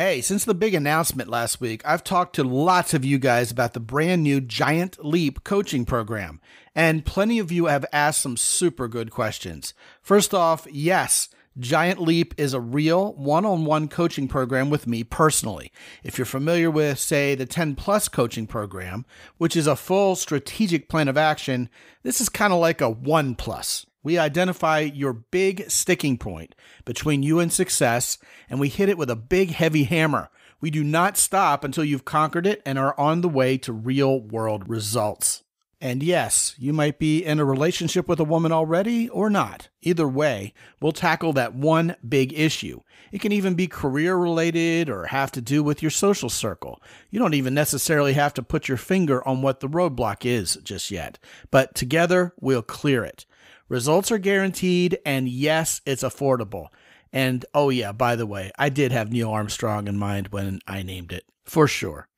Hey, since the big announcement last week, I've talked to lots of you guys about the brand new Giant Leap coaching program, and plenty of you have asked some super good questions. First off, yes, Giant Leap is a real one on one coaching program with me personally. If you're familiar with, say, the 10 Plus coaching program, which is a full strategic plan of action, this is kind of like a 1 Plus. We identify your big sticking point between you and success, and we hit it with a big, heavy hammer. We do not stop until you've conquered it and are on the way to real world results. And yes, you might be in a relationship with a woman already or not. Either way, we'll tackle that one big issue. It can even be career related or have to do with your social circle. You don't even necessarily have to put your finger on what the roadblock is just yet. But together, we'll clear it. Results are guaranteed, and yes, it's affordable. And oh, yeah, by the way, I did have Neil Armstrong in mind when I named it, for sure.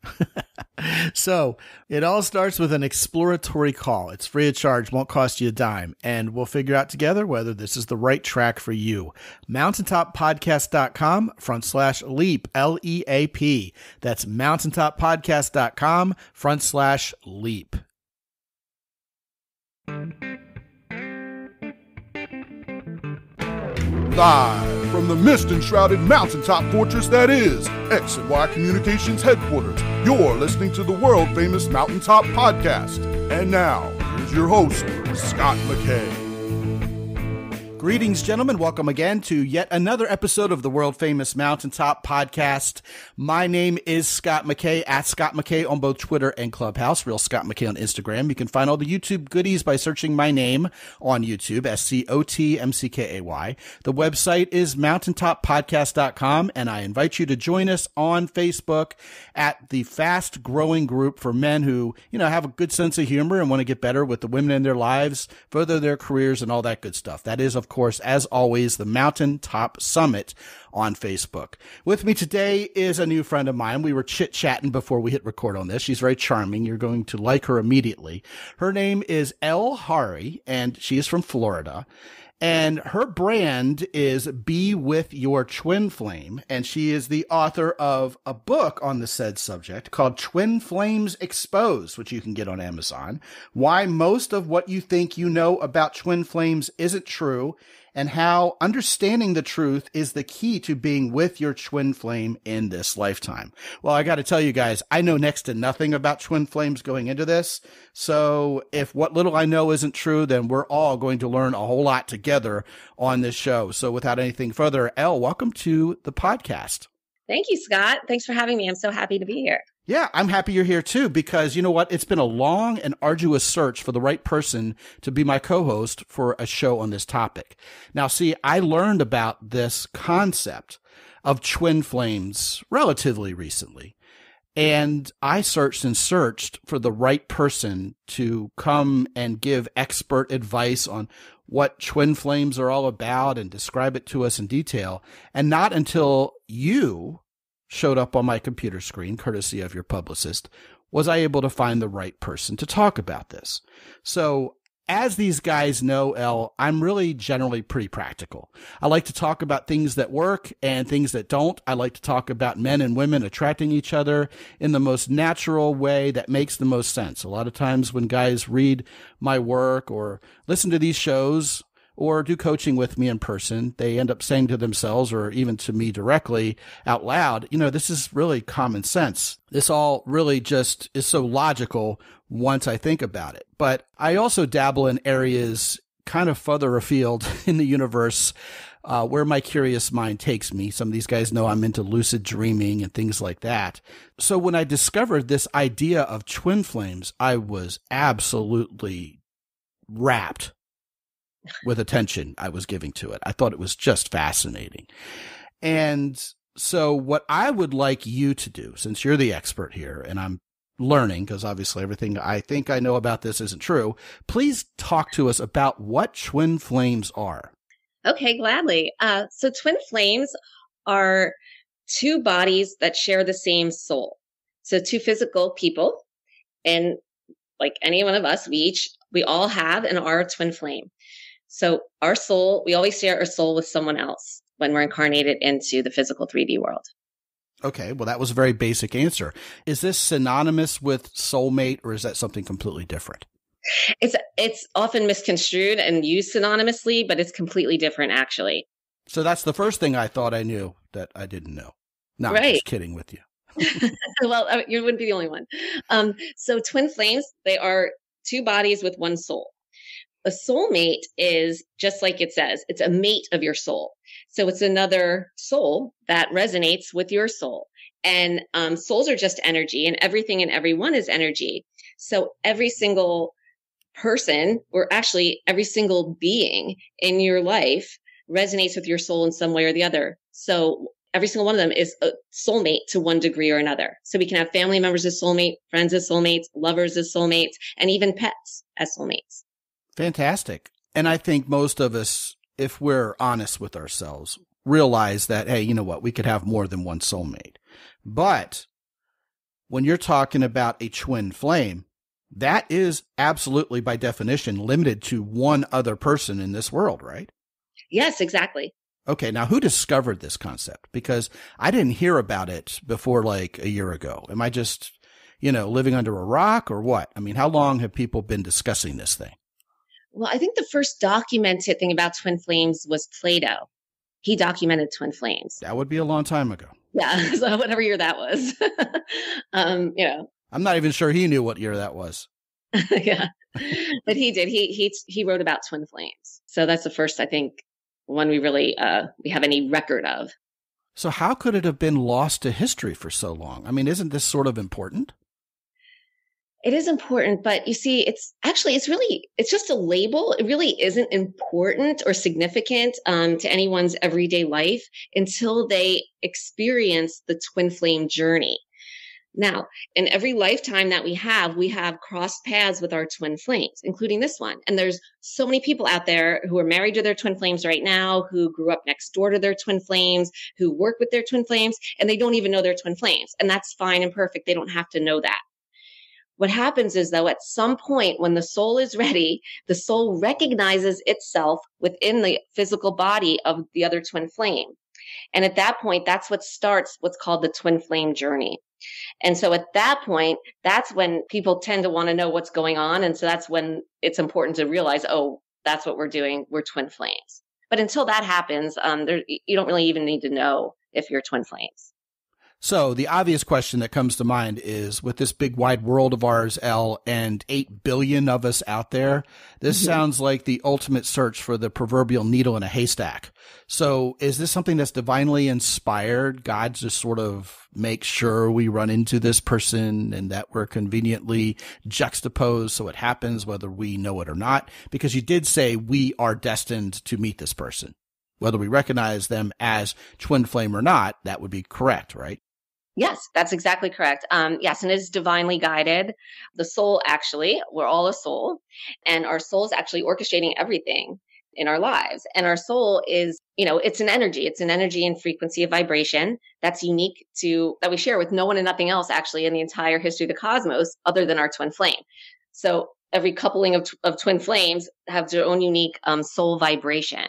so it all starts with an exploratory call. It's free of charge, won't cost you a dime, and we'll figure out together whether this is the right track for you. MountaintopPodcast.com front slash leap, L E A P. That's MountaintopPodcast.com front slash leap. Live from the mist enshrouded mountaintop fortress that is X and Y Communications headquarters, you're listening to the world famous Mountaintop Podcast. And now, here's your host, Scot McKay. Greetings, gentlemen. Welcome again to yet another episode of the world famous Mountaintop Podcast. My name is Scot McKay at Scot McKay on both Twitter and Clubhouse, Real Scot McKay on Instagram. You can find all the YouTube goodies by searching my name on YouTube, S C O T M C K A Y. The website is mountaintoppodcast.com, and I invite you to join us on Facebook at the fast growing group for men who, you know, have a good sense of humor and want to get better with the women in their lives, further their careers, and all that good stuff. That is, of course, as always, the Mountain Top Summit on Facebook. With me today is a new friend of mine. We were chit chatting before we hit record on this. She's very charming. You're going to like her immediately. Her name is Elle Hari, and she is from Florida. And her brand is Be With Your Twin Flame. And she is the author of a book on the said subject called Twin Flames Exposed, which you can get on Amazon. Why most of what you think you know about twin flames isn't true and how understanding the truth is the key to being with your twin flame in this lifetime. Well, I got to tell you guys, I know next to nothing about twin flames going into this. So if what little I know isn't true, then we're all going to learn a whole lot together on this show. So without anything further, Elle, welcome to the podcast. Thank you, Scot. Thanks for having me. I'm so happy to be here. Yeah, I'm happy you're here too because you know what? It's been a long and arduous search for the right person to be my co-host for a show on this topic. Now, see, I learned about this concept of twin flames relatively recently. And I searched and searched for the right person to come and give expert advice on what twin flames are all about and describe it to us in detail. And not until you showed up on my computer screen, courtesy of your publicist, was I able to find the right person to talk about this. So as these guys know, Elle, I'm really generally pretty practical. I like to talk about things that work and things that don't. I like to talk about men and women attracting each other in the most natural way that makes the most sense. A lot of times when guys read my work or listen to these shows, or do coaching with me in person, they end up saying to themselves or even to me directly out loud, you know, this is really common sense. This all really just is so logical once I think about it. But I also dabble in areas kind of further afield in the universe uh, where my curious mind takes me. Some of these guys know I'm into lucid dreaming and things like that. So when I discovered this idea of twin flames, I was absolutely wrapped with attention I was giving to it. I thought it was just fascinating. And so what I would like you to do, since you're the expert here and I'm learning, because obviously everything I think I know about this isn't true, please talk to us about what twin flames are. Okay, gladly. Uh, so twin flames are two bodies that share the same soul. So two physical people and like any one of us, we each, we all have and are a twin flame. So our soul, we always share our soul with someone else when we're incarnated into the physical 3D world. Okay, well, that was a very basic answer. Is this synonymous with soulmate, or is that something completely different? It's it's often misconstrued and used synonymously, but it's completely different, actually. So that's the first thing I thought I knew that I didn't know. No, right. I'm just kidding with you. well, you wouldn't be the only one. Um, so twin flames, they are two bodies with one soul. A soulmate is just like it says, it's a mate of your soul. So it's another soul that resonates with your soul. And um, souls are just energy, and everything and everyone is energy. So every single person, or actually every single being in your life, resonates with your soul in some way or the other. So every single one of them is a soulmate to one degree or another. So we can have family members as soulmate, friends as soulmates, lovers as soulmates, and even pets as soulmates. Fantastic. And I think most of us, if we're honest with ourselves, realize that, hey, you know what? We could have more than one soulmate. But when you're talking about a twin flame, that is absolutely by definition limited to one other person in this world, right? Yes, exactly. Okay, now who discovered this concept? Because I didn't hear about it before like a year ago. Am I just, you know, living under a rock or what? I mean, how long have people been discussing this thing? Well, I think the first documented thing about twin flames was Plato. He documented twin flames. That would be a long time ago. Yeah, so whatever year that was. um, you know. I'm not even sure he knew what year that was. yeah. But he did. He he he wrote about twin flames. So that's the first I think one we really uh we have any record of. So how could it have been lost to history for so long? I mean, isn't this sort of important? It is important but you see it's actually it's really it's just a label. It really isn't important or significant um, to anyone's everyday life until they experience the twin flame journey. Now in every lifetime that we have we have crossed paths with our twin flames including this one. And there's so many people out there who are married to their twin flames right now who grew up next door to their twin flames who work with their twin flames and they don't even know their twin flames. And that's fine and perfect. They don't have to know that what happens is, though, at some point when the soul is ready, the soul recognizes itself within the physical body of the other twin flame. And at that point, that's what starts what's called the twin flame journey. And so at that point, that's when people tend to want to know what's going on. And so that's when it's important to realize, oh, that's what we're doing. We're twin flames. But until that happens, um, there, you don't really even need to know if you're twin flames. So the obvious question that comes to mind is with this big wide world of ours, Elle, and 8 billion of us out there, this mm-hmm. sounds like the ultimate search for the proverbial needle in a haystack. So is this something that's divinely inspired? God just sort of makes sure we run into this person and that we're conveniently juxtaposed so it happens whether we know it or not? Because you did say we are destined to meet this person. Whether we recognize them as twin flame or not, that would be correct, right? Yes, that's exactly correct. Um, yes, and it is divinely guided. The soul, actually, we're all a soul, and our soul is actually orchestrating everything in our lives. And our soul is, you know, it's an energy. It's an energy and frequency of vibration that's unique to that we share with no one and nothing else, actually, in the entire history of the cosmos, other than our twin flame. So every coupling of, of twin flames have their own unique um, soul vibration.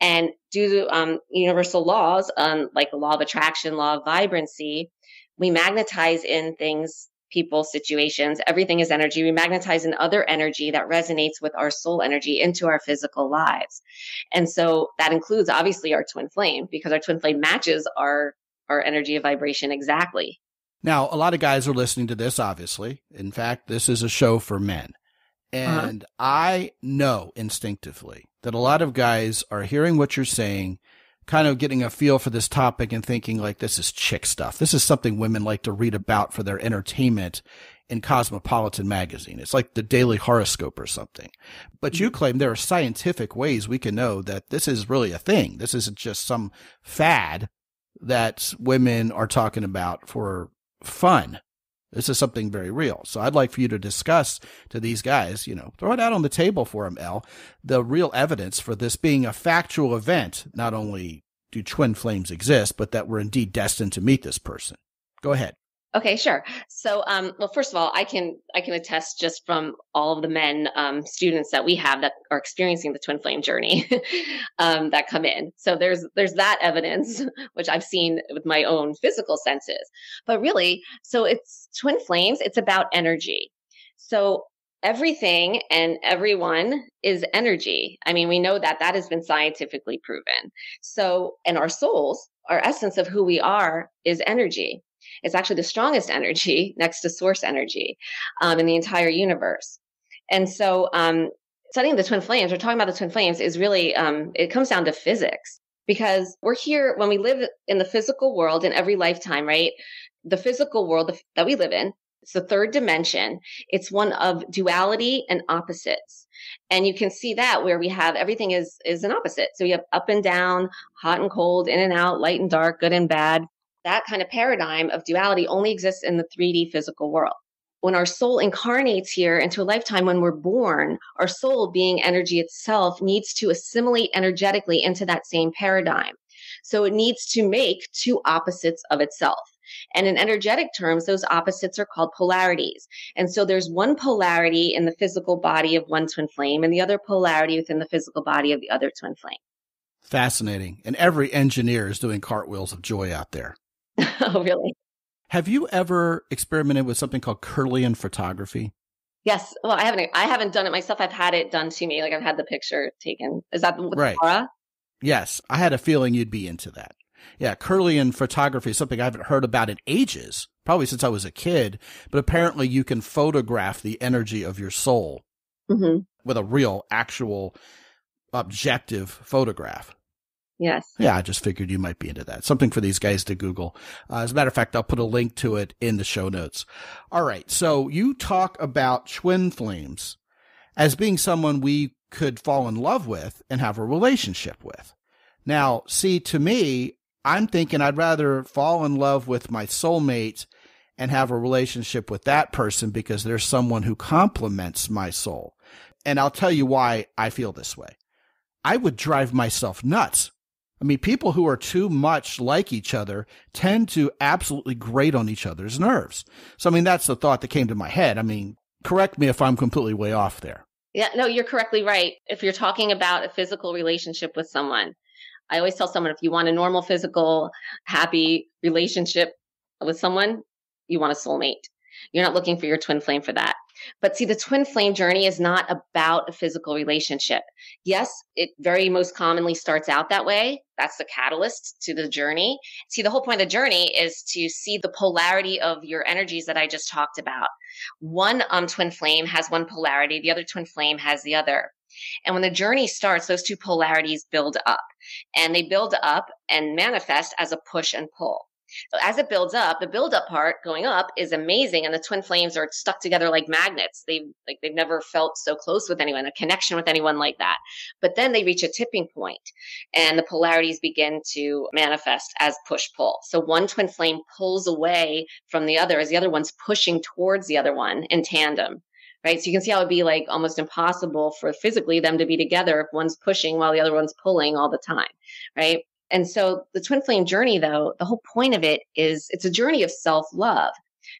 And due to um, universal laws, um, like the law of attraction, law of vibrancy, we magnetize in things, people, situations. Everything is energy. We magnetize in other energy that resonates with our soul energy into our physical lives. And so that includes obviously our twin flame because our twin flame matches our our energy of vibration exactly. Now, a lot of guys are listening to this, obviously. In fact, this is a show for men. Uh-huh. And uh-huh. I know instinctively that a lot of guys are hearing what you're saying, kind of getting a feel for this topic and thinking like this is chick stuff. This is something women like to read about for their entertainment in Cosmopolitan magazine. It's like the daily horoscope or something. But you mm-hmm. claim there are scientific ways we can know that this is really a thing. This isn't just some fad that women are talking about for fun. This is something very real. So I'd like for you to discuss to these guys, you know, throw it out on the table for them, Elle, the real evidence for this being a factual event. Not only do twin flames exist, but that we're indeed destined to meet this person. Go ahead. Okay, sure. So, um, well, first of all, I can I can attest just from all of the men um, students that we have that are experiencing the twin flame journey um, that come in. So there's there's that evidence which I've seen with my own physical senses. But really, so it's twin flames. It's about energy. So everything and everyone is energy. I mean, we know that that has been scientifically proven. So, and our souls, our essence of who we are, is energy. It's actually the strongest energy next to source energy um, in the entire universe. And so, um, studying the twin flames, or talking about the twin flames, is really um, it comes down to physics because we're here when we live in the physical world in every lifetime, right? The physical world that we live in, it's the third dimension. It's one of duality and opposites. And you can see that where we have everything is is an opposite. So we have up and down, hot and cold, in and out, light and dark, good and bad that kind of paradigm of duality only exists in the 3D physical world. When our soul incarnates here into a lifetime when we're born, our soul, being energy itself, needs to assimilate energetically into that same paradigm. So it needs to make two opposites of itself. And in energetic terms, those opposites are called polarities. And so there's one polarity in the physical body of one twin flame and the other polarity within the physical body of the other twin flame. Fascinating. And every engineer is doing cartwheels of joy out there. oh, really? Have you ever experimented with something called Kirlian photography? Yes. Well, I haven't. I haven't done it myself. I've had it done to me. Like I've had the picture taken. Is that right? Laura? Yes, I had a feeling you'd be into that. Yeah, Kirlian photography is something I haven't heard about in ages, probably since I was a kid. But apparently, you can photograph the energy of your soul mm-hmm. with a real, actual, objective photograph. Yes. Yeah, I just figured you might be into that. Something for these guys to Google. Uh, as a matter of fact, I'll put a link to it in the show notes. All right. So you talk about twin flames as being someone we could fall in love with and have a relationship with. Now, see, to me, I'm thinking I'd rather fall in love with my soulmate and have a relationship with that person because there's someone who complements my soul. And I'll tell you why I feel this way. I would drive myself nuts I mean, people who are too much like each other tend to absolutely grate on each other's nerves. So, I mean, that's the thought that came to my head. I mean, correct me if I'm completely way off there. Yeah, no, you're correctly right. If you're talking about a physical relationship with someone, I always tell someone if you want a normal, physical, happy relationship with someone, you want a soulmate. You're not looking for your twin flame for that. But see, the twin flame journey is not about a physical relationship. Yes, it very most commonly starts out that way. That's the catalyst to the journey. See, the whole point of the journey is to see the polarity of your energies that I just talked about. One um, twin flame has one polarity, the other twin flame has the other. And when the journey starts, those two polarities build up and they build up and manifest as a push and pull. So as it builds up, the build up part going up is amazing. And the twin flames are stuck together like magnets. They like they've never felt so close with anyone, a connection with anyone like that. But then they reach a tipping point and the polarities begin to manifest as push pull. So one twin flame pulls away from the other as the other one's pushing towards the other one in tandem right? So you can see how it'd be like almost impossible for physically them to be together if one's pushing while the other one's pulling all the time, right? And so the twin flame journey, though, the whole point of it is it's a journey of self love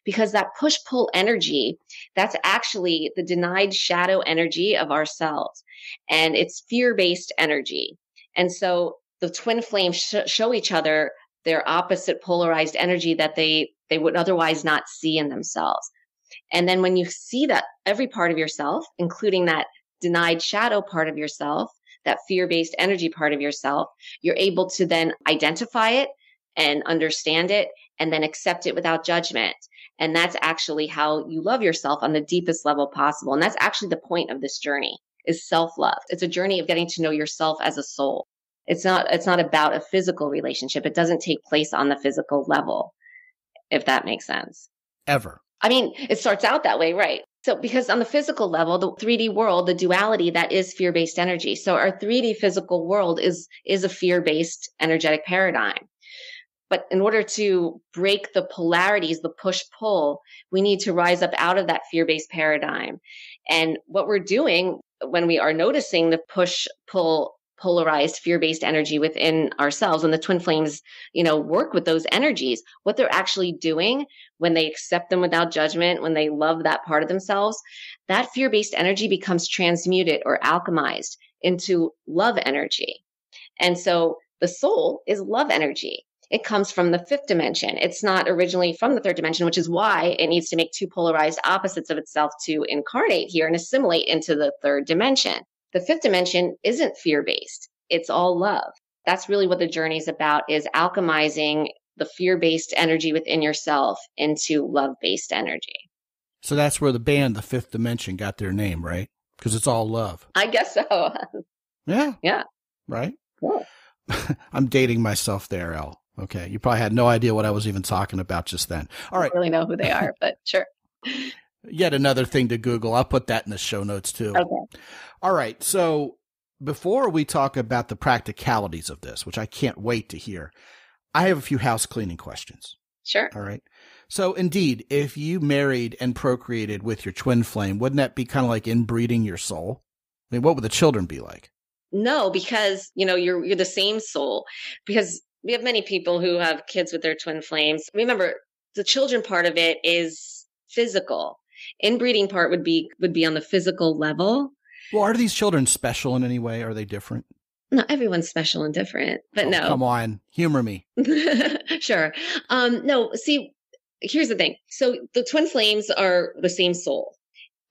because that push pull energy, that's actually the denied shadow energy of ourselves. And it's fear based energy. And so the twin flames sh- show each other their opposite polarized energy that they, they would otherwise not see in themselves. And then when you see that every part of yourself, including that denied shadow part of yourself, that fear based energy part of yourself, you're able to then identify it and understand it and then accept it without judgment. And that's actually how you love yourself on the deepest level possible. And that's actually the point of this journey is self love. It's a journey of getting to know yourself as a soul. It's not, it's not about a physical relationship. It doesn't take place on the physical level, if that makes sense. Ever. I mean, it starts out that way, right? So, because on the physical level, the 3D world, the duality that is fear based energy. So, our 3D physical world is, is a fear based energetic paradigm. But in order to break the polarities, the push pull, we need to rise up out of that fear based paradigm. And what we're doing when we are noticing the push pull polarized fear-based energy within ourselves and the twin flames you know work with those energies what they're actually doing when they accept them without judgment when they love that part of themselves that fear-based energy becomes transmuted or alchemized into love energy and so the soul is love energy it comes from the fifth dimension. It's not originally from the third dimension, which is why it needs to make two polarized opposites of itself to incarnate here and assimilate into the third dimension. The fifth dimension isn't fear based. It's all love. That's really what the journey is about is alchemizing the fear based energy within yourself into love based energy. So that's where the band, The Fifth Dimension, got their name, right? Because it's all love. I guess so. Yeah. Yeah. Right? Cool. I'm dating myself there, Elle. Okay. You probably had no idea what I was even talking about just then. All right. I don't really know who they are, but sure. Yet another thing to Google. I'll put that in the show notes too. Okay. All right. So before we talk about the practicalities of this, which I can't wait to hear, I have a few house cleaning questions. Sure. All right. So indeed, if you married and procreated with your twin flame, wouldn't that be kind of like inbreeding your soul? I mean, what would the children be like? No, because you know you're you're the same soul. Because we have many people who have kids with their twin flames. Remember, the children part of it is physical. Inbreeding part would be would be on the physical level. Well, are these children special in any way? Are they different? No, everyone's special and different, but Oh, no. Come on, humor me. sure. Um, no, see, here's the thing. So the twin flames are the same soul.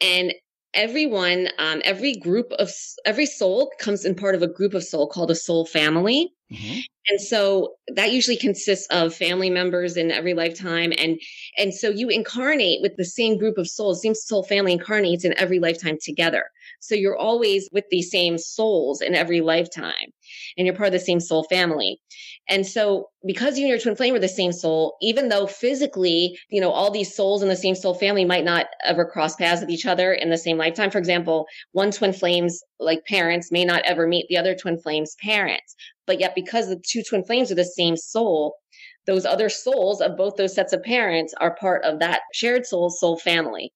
And everyone, um, every group of, every soul comes in part of a group of soul called a soul family. Mhm. And so that usually consists of family members in every lifetime. And, and so you incarnate with the same group of souls, same soul family incarnates in every lifetime together. So you're always with these same souls in every lifetime and you're part of the same soul family. And so because you and your twin flame are the same soul, even though physically, you know, all these souls in the same soul family might not ever cross paths with each other in the same lifetime. For example, one twin flame's like parents may not ever meet the other twin flame's parents. But yet because the two twin flames are the same soul, those other souls of both those sets of parents are part of that shared soul soul family.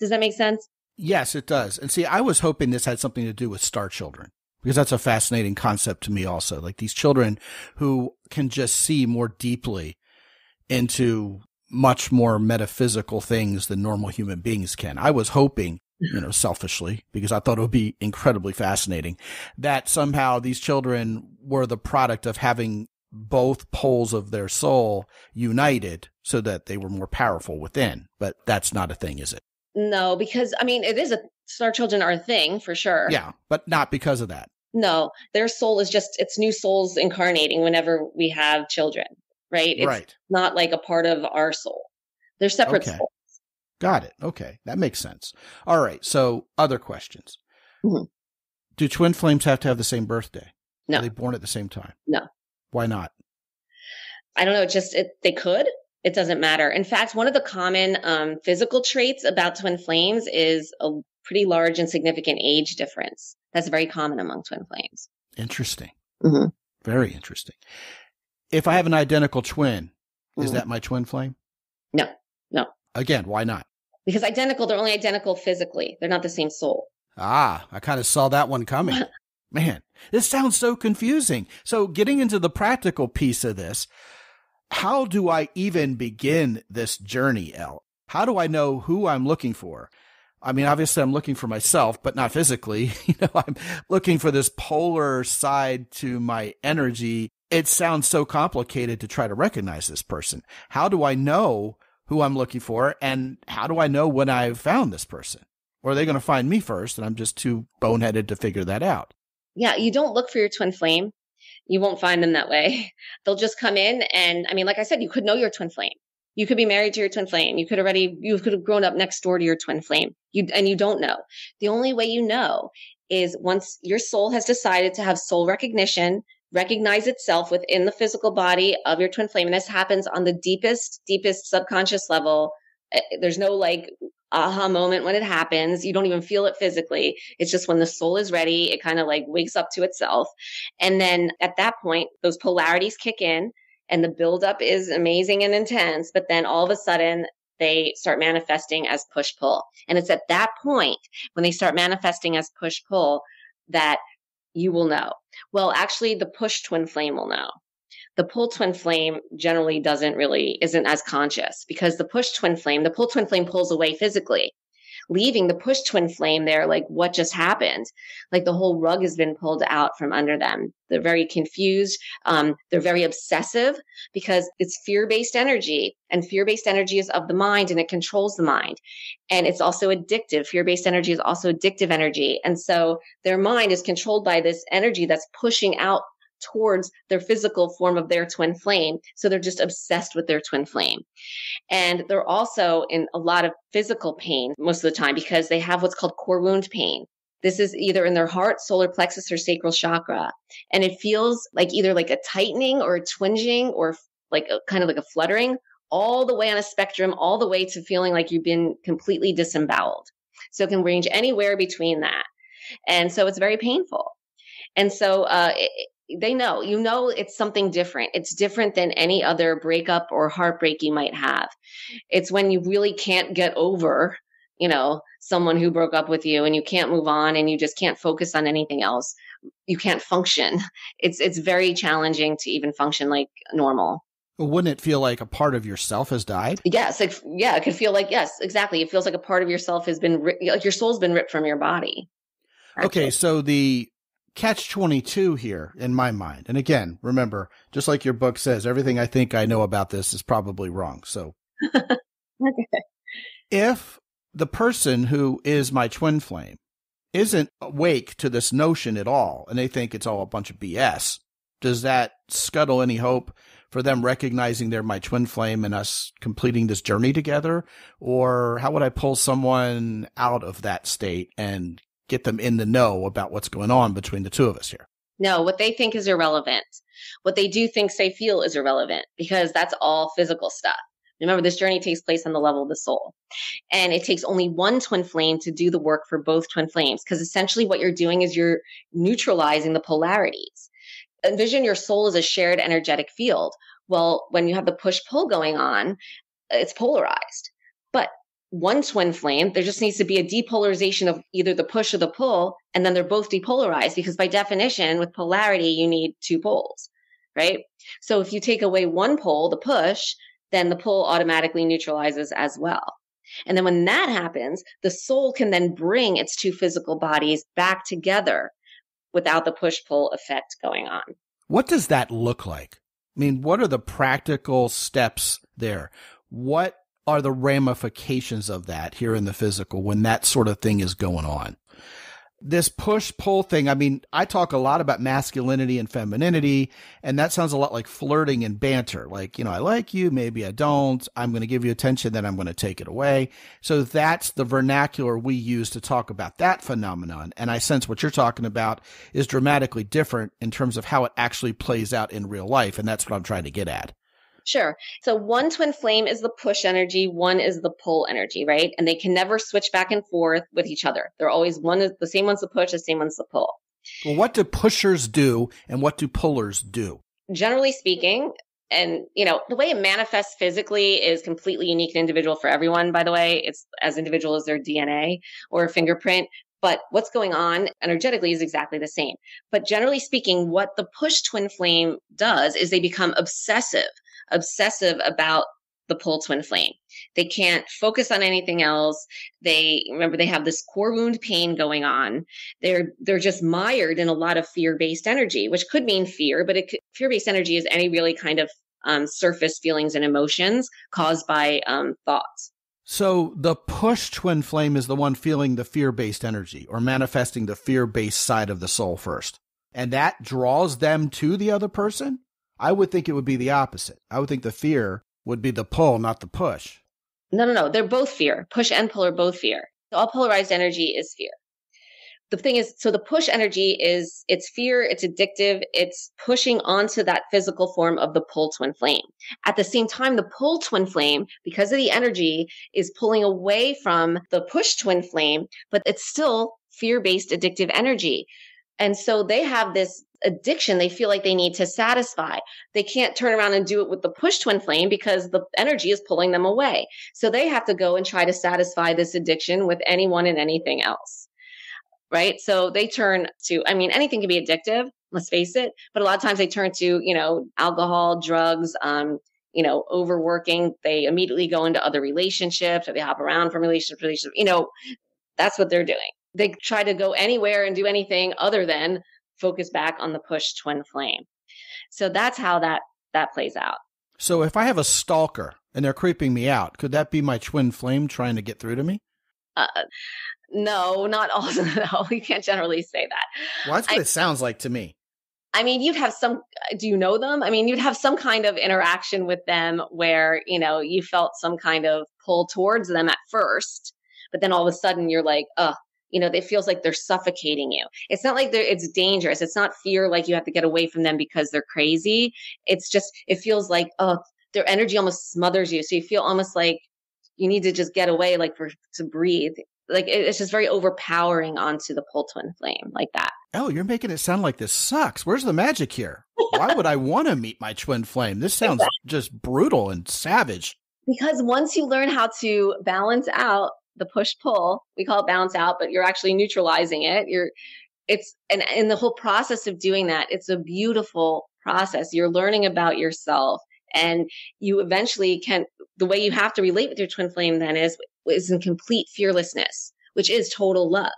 Does that make sense? Yes, it does. And see, I was hoping this had something to do with star children because that's a fascinating concept to me also. Like these children who can just see more deeply into much more metaphysical things than normal human beings can. I was hoping, you know, selfishly, because I thought it would be incredibly fascinating that somehow these children were the product of having both poles of their soul united so that they were more powerful within. But that's not a thing, is it? No, because I mean, it is a star children are a thing for sure. Yeah, but not because of that. No, their soul is just it's new souls incarnating whenever we have children, right? It's right. not like a part of our soul. They're separate Okay. souls. Got it. Okay. That makes sense. All right. So, other questions. Mhm. Do twin flames have to have the same birthday? No. Are they born at the same time? No. Why not? I don't know. It just it, they could. It doesn't matter. In fact, one of the common um, physical traits about twin flames is a pretty large and significant age difference. That's very common among twin flames. Interesting. Mhm. Very interesting. If I have an identical twin, is Mhm. that my twin flame? No. No. Again, why not? Because identical, they're only identical physically. They're not the same soul. Ah, I kind of saw that one coming. Man, this sounds so confusing. So, getting into the practical piece of this, how do I even begin this journey, Elle? How do I know who I'm looking for? I mean, obviously, I'm looking for myself, but not physically. You know, I'm looking for this polar side to my energy. It sounds so complicated to try to recognize this person. How do I know who I'm looking for? And how do I know when I've found this person? Or are they going to find me first and I'm just too boneheaded to figure that out? Yeah, you don't look for your twin flame. You won't find them that way. They'll just come in and I mean, like I said, you could know your twin flame. You could be married to your twin flame. You could already you could have grown up next door to your twin flame. You and you don't know. The only way you know is once your soul has decided to have soul recognition, recognize itself within the physical body of your twin flame. And this happens on the deepest, deepest subconscious level. Uh, There's no like aha moment when it happens. You don't even feel it physically. It's just when the soul is ready, it kind of like wakes up to itself. And then at that point, those polarities kick in and the buildup is amazing and intense. But then all of a sudden, they start manifesting as push pull. And it's at that point when they start manifesting as push pull that you will know. Well, actually, the push twin flame will know. The pull twin flame generally doesn't really, isn't as conscious because the push twin flame, the pull twin flame pulls away physically leaving the push twin flame there, like what just happened? Like the whole rug has been pulled out from under them. They're very confused. Um, they're very obsessive because it's fear based energy and fear based energy is of the mind and it controls the mind. And it's also addictive. Fear based energy is also addictive energy. And so their mind is controlled by this energy that's pushing out towards their physical form of their twin flame. So they're just obsessed with their twin flame. And they're also in a lot of physical pain most of the time because they have what's called core wound pain. This is either in their heart, solar plexus, or sacral chakra. And it feels like either like a tightening or a twinging or like a, kind of like a fluttering all the way on a spectrum, all the way to feeling like you've been completely disemboweled. So it can range anywhere between that. And so it's very painful. And so uh, they know you know it's something different. It's different than any other breakup or heartbreak you might have. It's when you really can't get over you know someone who broke up with you and you can't move on and you just can't focus on anything else. You can't function. It's it's very challenging to even function like normal. Wouldn't it feel like a part of yourself has died? Yes it, yeah it could feel like yes exactly. It feels like a part of yourself has been like your soul's been ripped from your body. Actually. okay so the catch 22 here in my mind. And again, remember, just like your book says, everything I think I know about this is probably wrong. So okay. if the person who is my twin flame isn't awake to this notion at all and they think it's all a bunch of BS, does that scuttle any hope for them recognizing they're my twin flame and us completing this journey together? Or how would I pull someone out of that state and get them in the know about what's going on between the two of us here. No, what they think is irrelevant. What they do think, say, feel is irrelevant because that's all physical stuff. Remember, this journey takes place on the level of the soul. And it takes only one twin flame to do the work for both twin flames because essentially what you're doing is you're neutralizing the polarities. Envision your soul as a shared energetic field. Well, when you have the push pull going on, it's polarized. One twin flame, there just needs to be a depolarization of either the push or the pull, and then they're both depolarized because by definition, with polarity, you need two poles, right? So if you take away one pole, the push, then the pull automatically neutralizes as well. And then when that happens, the soul can then bring its two physical bodies back together without the push pull effect going on. What does that look like? I mean, what are the practical steps there? What are the ramifications of that here in the physical when that sort of thing is going on? This push pull thing, I mean, I talk a lot about masculinity and femininity, and that sounds a lot like flirting and banter. Like, you know, I like you, maybe I don't. I'm going to give you attention, then I'm going to take it away. So that's the vernacular we use to talk about that phenomenon. And I sense what you're talking about is dramatically different in terms of how it actually plays out in real life. And that's what I'm trying to get at. Sure. So one twin flame is the push energy, one is the pull energy, right? And they can never switch back and forth with each other. They're always one is the same one's the push, the same one's the pull. Well, what do pushers do and what do pullers do? Generally speaking, and you know, the way it manifests physically is completely unique and individual for everyone, by the way. It's as individual as their DNA or fingerprint. But what's going on energetically is exactly the same. But generally speaking, what the push twin flame does is they become obsessive obsessive about the pull twin flame. They can't focus on anything else. They remember they have this core wound pain going on. They're they're just mired in a lot of fear-based energy, which could mean fear, but fear-based energy is any really kind of um, surface feelings and emotions caused by um, thoughts. So the push twin flame is the one feeling the fear-based energy or manifesting the fear-based side of the soul first. And that draws them to the other person? I would think it would be the opposite. I would think the fear would be the pull, not the push. No, no, no. They're both fear. Push and pull are both fear. All polarized energy is fear. The thing is, so the push energy is it's fear, it's addictive, it's pushing onto that physical form of the pull twin flame. At the same time, the pull twin flame, because of the energy, is pulling away from the push twin flame, but it's still fear based addictive energy. And so they have this addiction they feel like they need to satisfy. They can't turn around and do it with the push twin flame because the energy is pulling them away. So they have to go and try to satisfy this addiction with anyone and anything else. right? So they turn to, I mean, anything can be addictive, let's face it, but a lot of times they turn to, you know, alcohol, drugs, um, you know, overworking. They immediately go into other relationships or they hop around from relationship to relationship. You know, that's what they're doing. They try to go anywhere and do anything other than focus back on the push twin flame. So that's how that that plays out. So if I have a stalker and they're creeping me out, could that be my twin flame trying to get through to me? Uh, no, not all. No, you can't generally say that. Well, that's what I, it sounds like to me. I mean, you'd have some, do you know them? I mean, you'd have some kind of interaction with them where, you know, you felt some kind of pull towards them at first, but then all of a sudden you're like, oh, you know, it feels like they're suffocating you. It's not like they're, it's dangerous. It's not fear like you have to get away from them because they're crazy. It's just, it feels like, oh, their energy almost smothers you. So you feel almost like you need to just get away, like for, to breathe like it's just very overpowering onto the pole twin flame like that. Oh, you're making it sound like this sucks. Where's the magic here? Why would I want to meet my twin flame? This sounds exactly. just brutal and savage. Because once you learn how to balance out the push pull, we call it balance out, but you're actually neutralizing it. You're it's and in the whole process of doing that, it's a beautiful process. You're learning about yourself and you eventually can the way you have to relate with your twin flame then is is in complete fearlessness, which is total love.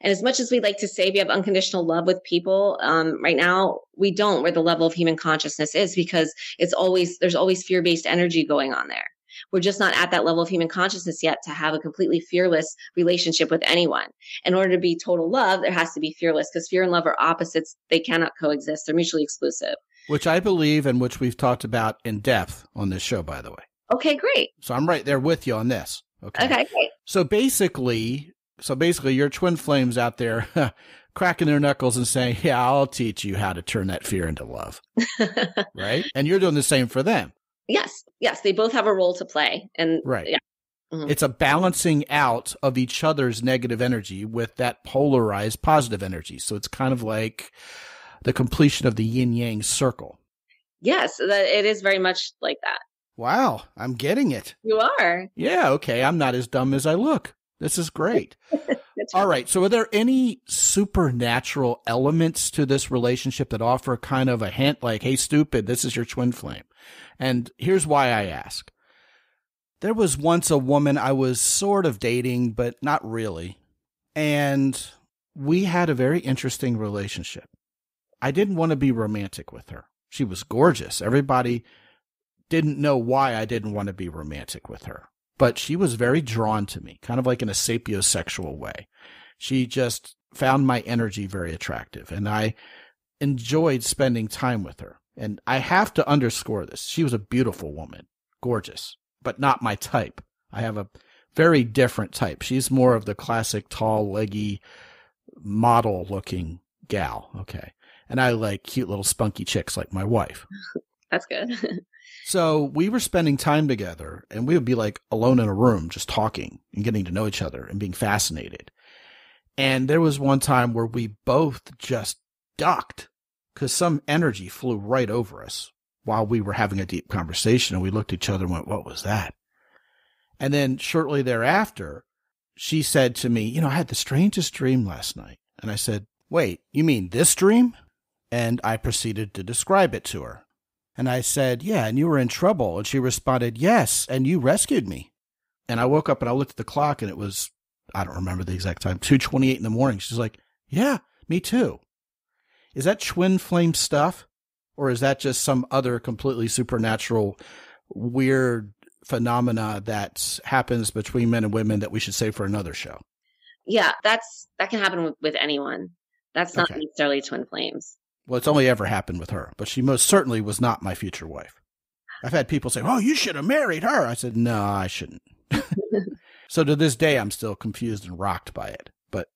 And as much as we like to say we have unconditional love with people, um, right now we don't where the level of human consciousness is because it's always, there's always fear based energy going on there. We're just not at that level of human consciousness yet to have a completely fearless relationship with anyone. In order to be total love, there has to be fearless because fear and love are opposites. They cannot coexist. They're mutually exclusive. Which I believe and which we've talked about in depth on this show, by the way. Okay, great. So I'm right there with you on this. Okay. Okay. Great. So basically, so basically, your twin flames out there cracking their knuckles and saying, "Yeah, I'll teach you how to turn that fear into love." right? And you're doing the same for them. Yes. Yes, they both have a role to play, and right. Yeah. Mm-hmm. It's a balancing out of each other's negative energy with that polarized positive energy. So it's kind of like the completion of the yin yang circle. Yes, it is very much like that. Wow, I'm getting it. You are. Yeah, okay. I'm not as dumb as I look. This is great. All right. So, are there any supernatural elements to this relationship that offer kind of a hint like, hey, stupid, this is your twin flame? And here's why I ask. There was once a woman I was sort of dating, but not really. And we had a very interesting relationship. I didn't want to be romantic with her. She was gorgeous. Everybody didn't know why I didn't want to be romantic with her, but she was very drawn to me, kind of like in a sapiosexual way. She just found my energy very attractive and I enjoyed spending time with her. And I have to underscore this. She was a beautiful woman, gorgeous, but not my type. I have a very different type. She's more of the classic tall, leggy, model looking gal. Okay. And I like cute little spunky chicks like my wife. That's good. So we were spending time together and we would be like alone in a room, just talking and getting to know each other and being fascinated. And there was one time where we both just ducked because some energy flew right over us while we were having a deep conversation. And we looked at each other and went, What was that? And then shortly thereafter, she said to me, You know, I had the strangest dream last night. And I said, Wait, you mean this dream? And I proceeded to describe it to her. And I said, Yeah, and you were in trouble. And she responded, Yes, and you rescued me. And I woke up and I looked at the clock and it was, I don't remember the exact time, 2.28 in the morning. She's like, Yeah, me too. Is that twin flame stuff? Or is that just some other completely supernatural, weird phenomena that happens between men and women that we should save for another show? Yeah, that's that can happen with, with anyone. That's not okay. necessarily twin flames. Well, it's only ever happened with her, but she most certainly was not my future wife. I've had people say, "Oh, you should have married her." I said, "No, I shouldn't." so to this day, I'm still confused and rocked by it. But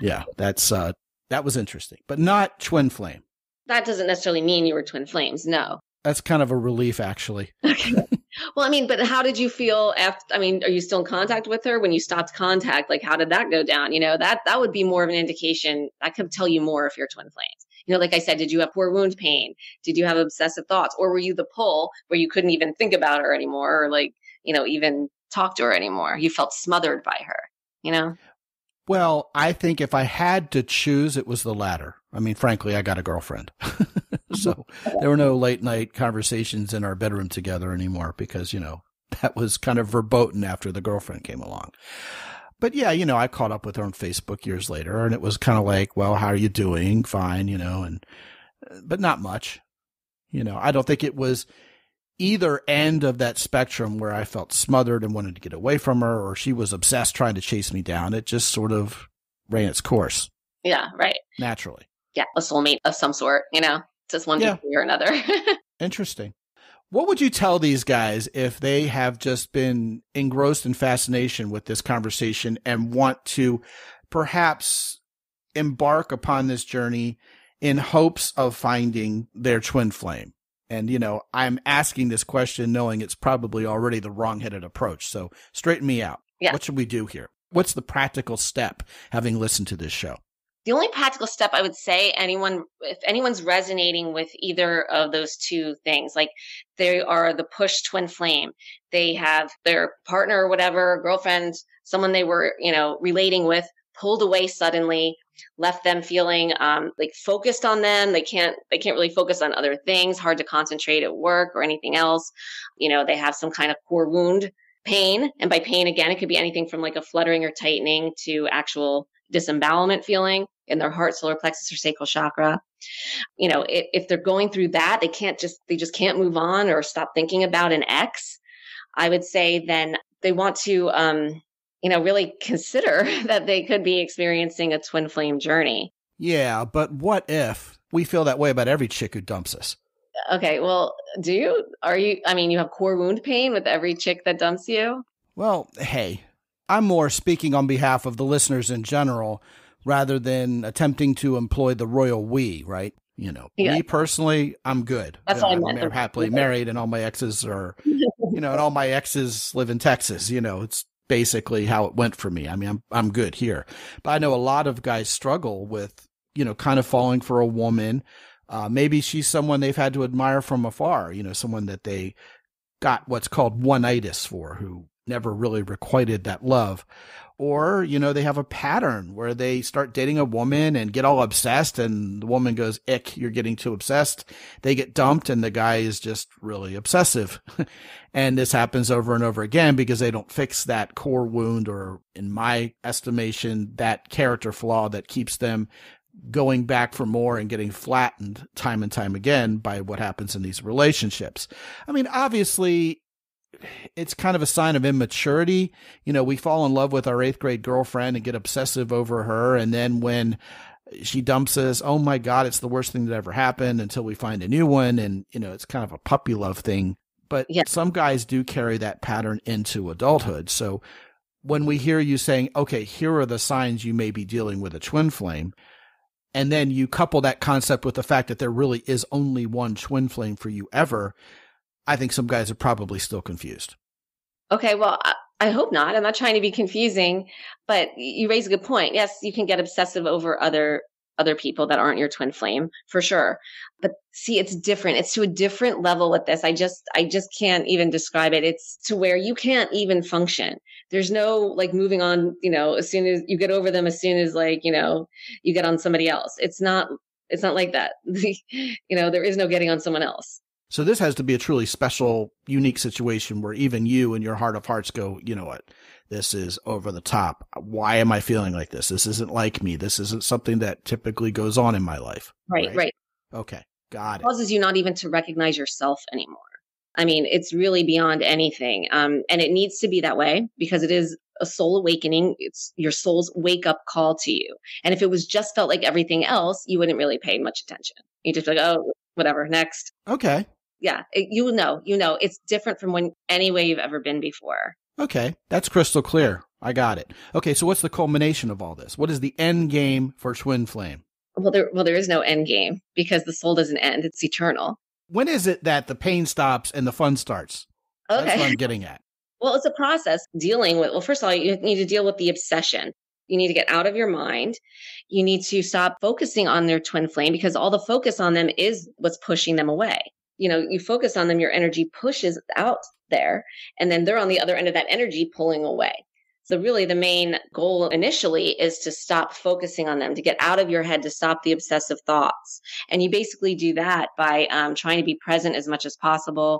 yeah, that's uh, that was interesting, but not twin flame. That doesn't necessarily mean you were twin flames. No. That's kind of a relief, actually. Okay. Well, I mean, but how did you feel after? I mean, are you still in contact with her when you stopped contact? Like, how did that go down? You know, that that would be more of an indication. I could tell you more if you're twin flames you know, like I said, did you have core wound pain? Did you have obsessive thoughts? Or were you the pull where you couldn't even think about her anymore or like, you know, even talk to her anymore? You felt smothered by her, you know? Well, I think if I had to choose, it was the latter. I mean, frankly, I got a girlfriend. so there were no late night conversations in our bedroom together anymore because, you know, that was kind of verboten after the girlfriend came along. But yeah, you know, I caught up with her on Facebook years later and it was kind of like, well, how are you doing? Fine, you know, and, uh, but not much. You know, I don't think it was either end of that spectrum where I felt smothered and wanted to get away from her or she was obsessed trying to chase me down. It just sort of ran its course. Yeah, right. Naturally. Yeah, a soulmate of some sort, you know, just one yeah. or another. Interesting. What would you tell these guys if they have just been engrossed in fascination with this conversation and want to perhaps embark upon this journey in hopes of finding their twin flame? And, you know, I'm asking this question knowing it's probably already the wrong headed approach. So straighten me out. Yeah. What should we do here? What's the practical step having listened to this show? The only practical step I would say anyone, if anyone's resonating with either of those two things, like they are the push twin flame, they have their partner or whatever, girlfriend, someone they were, you know, relating with pulled away suddenly left them feeling um, like focused on them. They can't they can't really focus on other things. Hard to concentrate at work or anything else. You know, they have some kind of core wound pain, and by pain again, it could be anything from like a fluttering or tightening to actual disembowelment feeling in their heart, solar plexus, or sacral chakra. You know, if, if they're going through that, they can't just they just can't move on or stop thinking about an ex. I would say then they want to um, you know, really consider that they could be experiencing a twin flame journey. Yeah, but what if we feel that way about every chick who dumps us? Okay, well, do you? Are you? I mean, you have core wound pain with every chick that dumps you? Well, hey, I'm more speaking on behalf of the listeners in general rather than attempting to employ the royal we, right? You know, yeah. me personally, I'm good. That's you know, I'm happily married, and all my exes are, you know, and all my exes live in Texas. You know, it's basically how it went for me. I mean, I'm I'm good here, but I know a lot of guys struggle with you know kind of falling for a woman. Uh, maybe she's someone they've had to admire from afar. You know, someone that they got what's called one-itis for, who never really requited that love or you know they have a pattern where they start dating a woman and get all obsessed and the woman goes ick you're getting too obsessed they get dumped and the guy is just really obsessive and this happens over and over again because they don't fix that core wound or in my estimation that character flaw that keeps them going back for more and getting flattened time and time again by what happens in these relationships. I mean, obviously, it's kind of a sign of immaturity. You know, we fall in love with our eighth grade girlfriend and get obsessive over her. And then when she dumps us, oh my God, it's the worst thing that ever happened until we find a new one. And, you know, it's kind of a puppy love thing. But yeah. some guys do carry that pattern into adulthood. So when we hear you saying, okay, here are the signs you may be dealing with a twin flame, and then you couple that concept with the fact that there really is only one twin flame for you ever, I think some guys are probably still confused. Okay, well, I hope not. I'm not trying to be confusing, but you raise a good point. Yes, you can get obsessive over other other people that aren't your twin flame for sure. But see, it's different. It's to a different level with this. I just I just can't even describe it. It's to where you can't even function. There's no like moving on, you know, as soon as you get over them as soon as like, you know, you get on somebody else. It's not it's not like that. you know, there is no getting on someone else. So this has to be a truly special, unique situation where even you in your heart of hearts go, you know what? This is over the top. Why am I feeling like this? This isn't like me. This isn't something that typically goes on in my life. Right, right. right. Okay. Got it. it. Causes you not even to recognize yourself anymore. I mean, it's really beyond anything. Um, and it needs to be that way because it is a soul awakening. It's your soul's wake up call to you. And if it was just felt like everything else, you wouldn't really pay much attention. You just like, oh, whatever, next. Okay yeah, it, you know, you know, it's different from when any way you've ever been before. Okay, that's crystal clear. I got it. Okay, so what's the culmination of all this? What is the end game for Twin Flame? Well, there, well, there is no end game because the soul doesn't end; it's eternal. When is it that the pain stops and the fun starts? Okay, that's what I'm getting at. well, it's a process dealing with. Well, first of all, you need to deal with the obsession. You need to get out of your mind. You need to stop focusing on their twin flame because all the focus on them is what's pushing them away you know you focus on them your energy pushes out there and then they're on the other end of that energy pulling away So, really, the main goal initially is to stop focusing on them, to get out of your head, to stop the obsessive thoughts. And you basically do that by um, trying to be present as much as possible,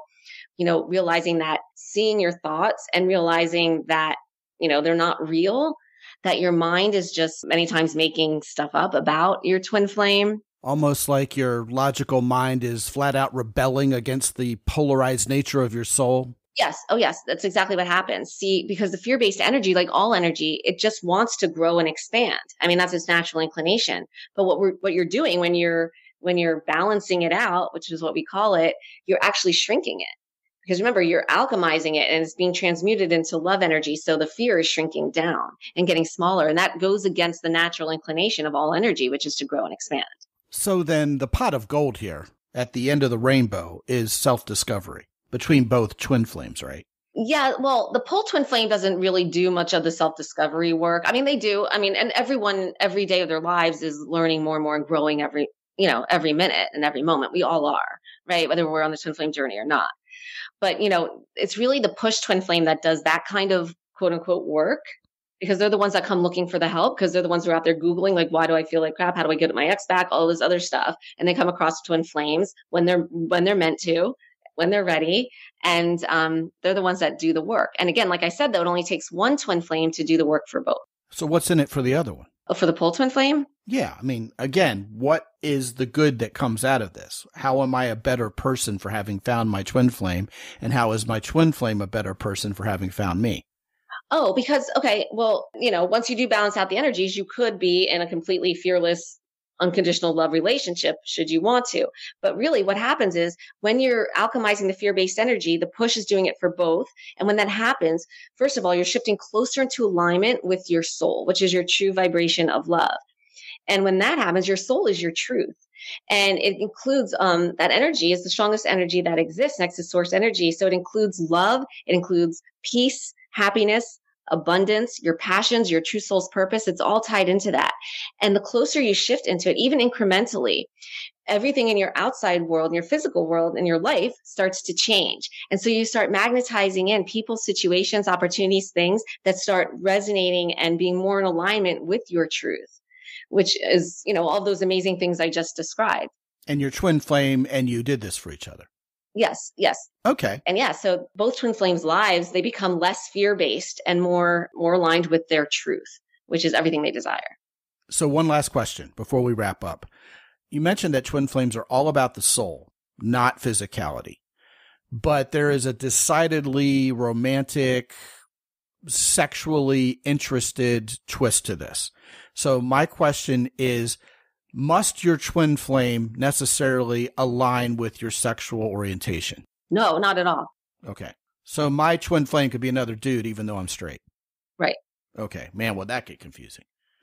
you know, realizing that seeing your thoughts and realizing that, you know, they're not real, that your mind is just many times making stuff up about your twin flame. Almost like your logical mind is flat out rebelling against the polarized nature of your soul. Yes. Oh, yes. That's exactly what happens. See, because the fear based energy, like all energy, it just wants to grow and expand. I mean, that's its natural inclination. But what we're, what you're doing when you're, when you're balancing it out, which is what we call it, you're actually shrinking it. Because remember, you're alchemizing it and it's being transmuted into love energy. So the fear is shrinking down and getting smaller. And that goes against the natural inclination of all energy, which is to grow and expand. So then the pot of gold here at the end of the rainbow is self discovery between both twin flames, right? Yeah, well, the pull twin flame doesn't really do much of the self discovery work. I mean, they do. I mean, and everyone every day of their lives is learning more and more and growing every, you know, every minute and every moment. We all are, right? Whether we're on the twin flame journey or not. But, you know, it's really the push twin flame that does that kind of quote unquote work because they're the ones that come looking for the help because they're the ones who are out there Googling, like, why do I feel like crap? How do I get my ex back? All this other stuff. And they come across twin flames when they're, when they're meant to when they're ready. And um, they're the ones that do the work. And again, like I said, though, it only takes one twin flame to do the work for both. So what's in it for the other one? Oh, for the pull twin flame? Yeah. I mean, again, what is the good that comes out of this? How am I a better person for having found my twin flame? And how is my twin flame a better person for having found me? Oh, because, okay, well, you know, once you do balance out the energies, you could be in a completely fearless unconditional love relationship should you want to. But really what happens is when you're alchemizing the fear-based energy, the push is doing it for both. And when that happens, first of all, you're shifting closer into alignment with your soul, which is your true vibration of love. And when that happens, your soul is your truth. And it includes um, that energy is the strongest energy that exists next to source energy. So it includes love, it includes peace, happiness, abundance, your passions, your true soul's purpose, it's all tied into that. And the closer you shift into it, even incrementally, everything in your outside world, in your physical world, in your life starts to change. And so you start magnetizing in people, situations, opportunities, things that start resonating and being more in alignment with your truth, which is, you know, all those amazing things I just described. And your twin flame and you did this for each other. Yes, yes. Okay. And yeah, so both twin flames lives, they become less fear-based and more more aligned with their truth, which is everything they desire. So one last question before we wrap up. You mentioned that twin flames are all about the soul, not physicality. But there is a decidedly romantic, sexually interested twist to this. So my question is must your twin flame necessarily align with your sexual orientation? No, not at all. Okay. So my twin flame could be another dude, even though I'm straight. Right. Okay. Man, would that get confusing?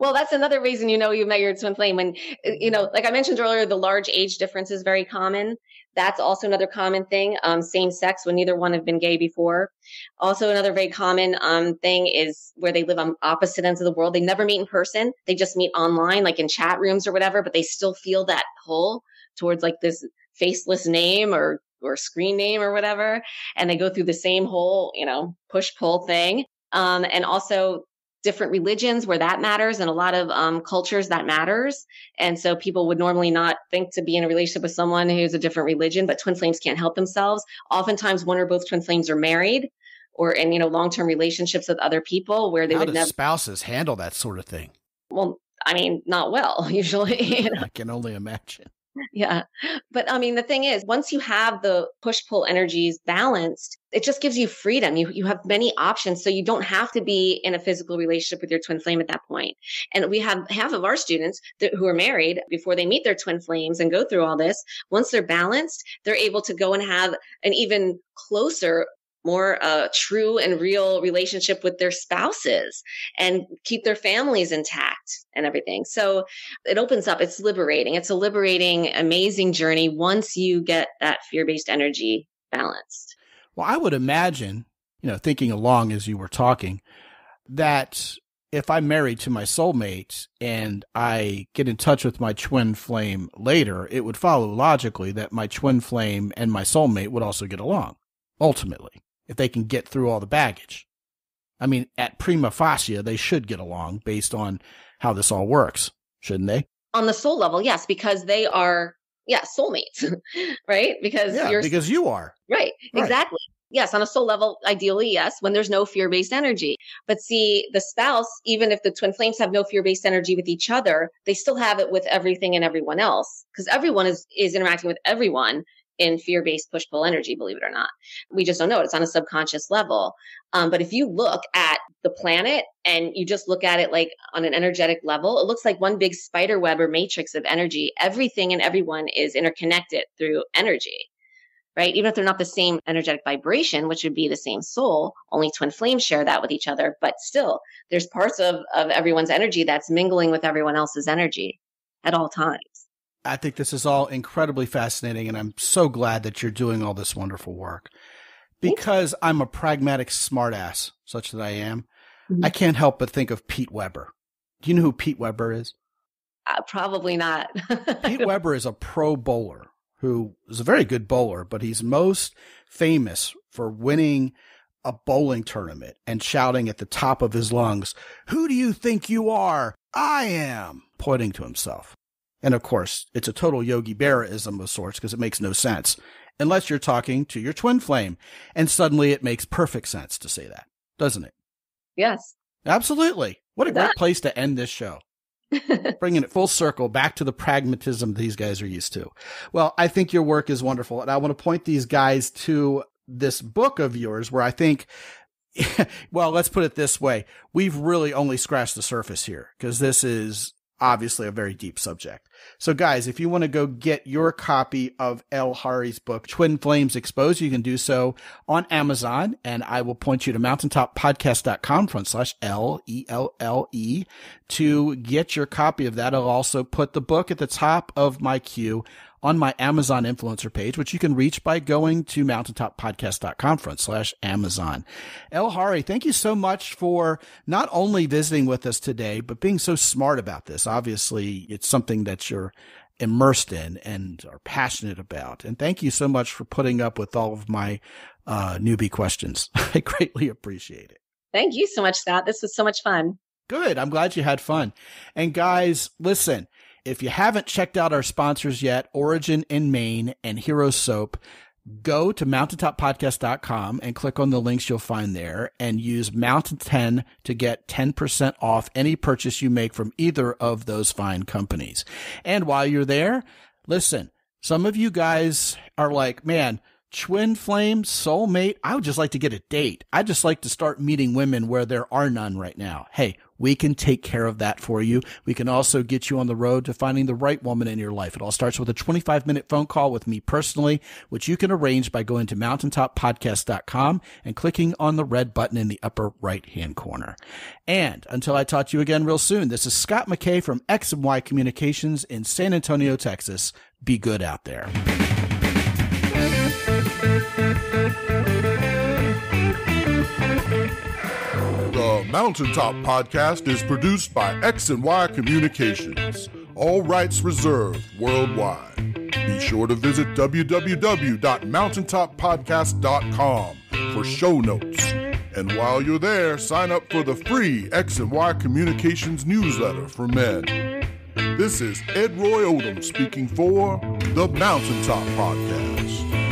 well, that's another reason you know you met your twin flame. When, uh, you know, like I mentioned earlier, the large age difference is very common. That's also another common thing. Um, same sex when neither one have been gay before. Also, another very common um, thing is where they live on opposite ends of the world. They never meet in person. They just meet online, like in chat rooms or whatever, but they still feel that pull towards like this faceless name or or screen name or whatever. And they go through the same whole, you know, push pull thing. Um, and also different religions where that matters and a lot of um, cultures that matters. And so people would normally not think to be in a relationship with someone who's a different religion, but twin flames can't help themselves. Oftentimes one or both twin flames are married or in, you know, long-term relationships with other people where they How would never, spouses handle that sort of thing? well, I mean, not well, usually. you know? I can only imagine. Yeah. But I mean, the thing is, once you have the push pull energies balanced, it just gives you freedom. You, you have many options. So you don't have to be in a physical relationship with your twin flame at that point. And we have half of our students that, who are married before they meet their twin flames and go through all this. Once they're balanced, they're able to go and have an even closer more uh, true and real relationship with their spouses and keep their families intact and everything. So it opens up, it's liberating. It's a liberating, amazing journey once you get that fear based energy balanced. Well, I would imagine, you know, thinking along as you were talking, that if I'm married to my soulmate and I get in touch with my twin flame later, it would follow logically that my twin flame and my soulmate would also get along, ultimately, if they can get through all the baggage. I mean, at prima facie, they should get along based on how this all works, shouldn't they? On the soul level, yes, because they are, yeah, soulmates, right? Because yeah, you're because you are right, Right. exactly. Yes, on a soul level, ideally, yes, when there's no fear based energy. But see, the spouse, even if the twin flames have no fear based energy with each other, they still have it with everything and everyone else because everyone is, is interacting with everyone in fear based push pull energy, believe it or not. We just don't know it. It's on a subconscious level. Um, but if you look at the planet and you just look at it like on an energetic level, it looks like one big spider web or matrix of energy. Everything and everyone is interconnected through energy right? Even if they're not the same energetic vibration, which would be the same soul, only twin flames share that with each other. But still, there's parts of, of everyone's energy that's mingling with everyone else's energy at all times. I think this is all incredibly fascinating, and I'm so glad that you're doing all this wonderful work. Because I'm a pragmatic smartass, such that I am, Mhm. I can't help but think of Pete Weber. Do you know who Pete Weber is? Uh, probably not. Pete Weber is a pro bowler who is a very good bowler, but he's most famous for winning a bowling tournament and shouting at the top of his lungs, Who do you think you are? I am, pointing to himself. And of course, it's a total Yogi Berraism of sorts because it makes no sense unless you're talking to your twin flame. And suddenly it makes perfect sense to say that, doesn't it? Yes. Absolutely. What a It great place to end this show bringing it full circle back to the pragmatism these guys are used to. Well, I think your work is wonderful. And I want to point these guys to this book of yours where I think, well, let's put it this way. We've really only scratched the surface here because this is obviously a very deep subject. So guys, if you want to go get your copy of Elle Hari's book, Twin Flames Exposed, you can do so on Amazon and I will point you to mountaintoppodcast.com front slash L E L L E to get your copy of that. I'll also put the book at the top of my queue on my Amazon influencer page, which you can reach by going to mountaintoppodcast.com front slash Amazon. Elle Hari, thank you so much for not only visiting with us today, but being so smart about this. Obviously, it's something that you're immersed in and are passionate about. And thank you so much for putting up with all of my uh, newbie questions. I greatly appreciate it. Thank you so much, Scot. This was so much fun. Good. I'm glad you had fun. And guys, listen, if you haven't checked out our sponsors yet, Origin in Maine and Hero Soap, go to mountaintoppodcast.com and click on the links you'll find there and use Mountain 10 to get 10% off any purchase you make from either of those fine companies. And while you're there, listen, some of you guys are like, man, twin flame, soulmate. I would just like to get a date. I'd just like to start meeting women where there are none right now. Hey, we can take care of that for you. We can also get you on the road to finding the right woman in your life. It all starts with a 25 minute phone call with me personally, which you can arrange by going to mountaintoppodcast.com and clicking on the red button in the upper right hand corner. And until I talk to you again real soon, this is Scot McKay from X and Y Communications in San Antonio, Texas. Be good out there. The Mountaintop Podcast is produced by X and Y Communications. All rights reserved worldwide. Be sure to visit www.mountaintoppodcast.com for show notes. And while you're there, sign up for the free X and Y Communications newsletter for men. This is Ed Roy Odom speaking for the Mountaintop Podcast.